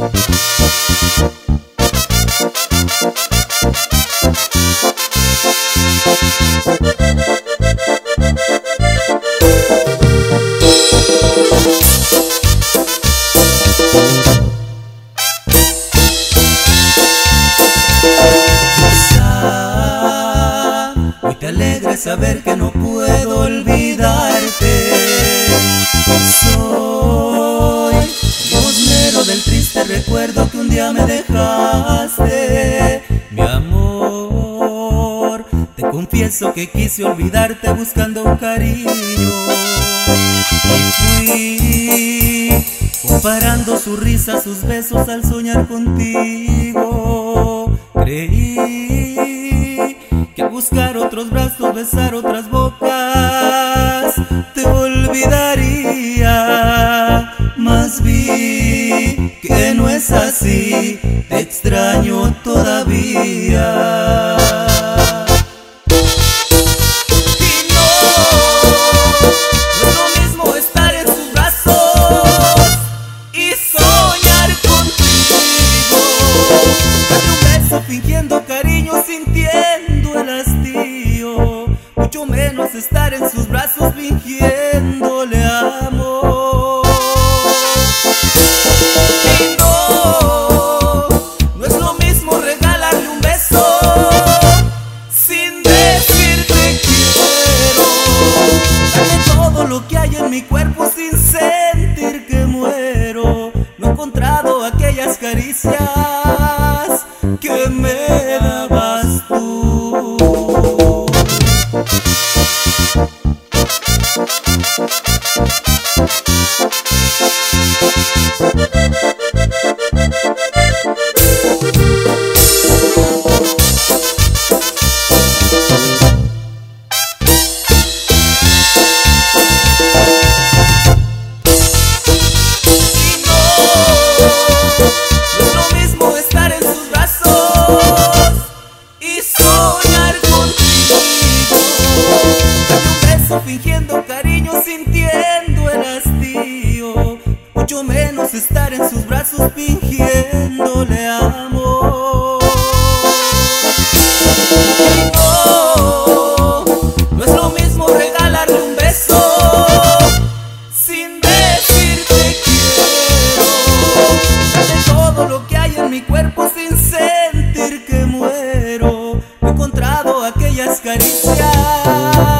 Hoy te alegra saber que no puedo olvidarte. Triste recuerdo que un día me dejaste. Mi amor, te confieso que quise olvidarte buscando un cariño. Y fui comparando su risa, sus besos al soñar contigo. Creí que al buscar otros brazos, besar otras bocas, te olvidaría. Así, te extraño todavía. Y no, no es lo mismo estar en sus brazos y soñar contigo. Darle un beso fingiendo cariño, sintiendo el hastío. Mucho menos estar en sus brazos fingiéndole cuerpo sin sentir que muero. No he encontrado aquellas caricias que me estar en sus brazos fingiéndole amor. No, no es lo mismo regalarle un beso sin decirte quiero. Dale todo lo que hay en mi cuerpo sin sentir que muero. He encontrado aquellas caricias.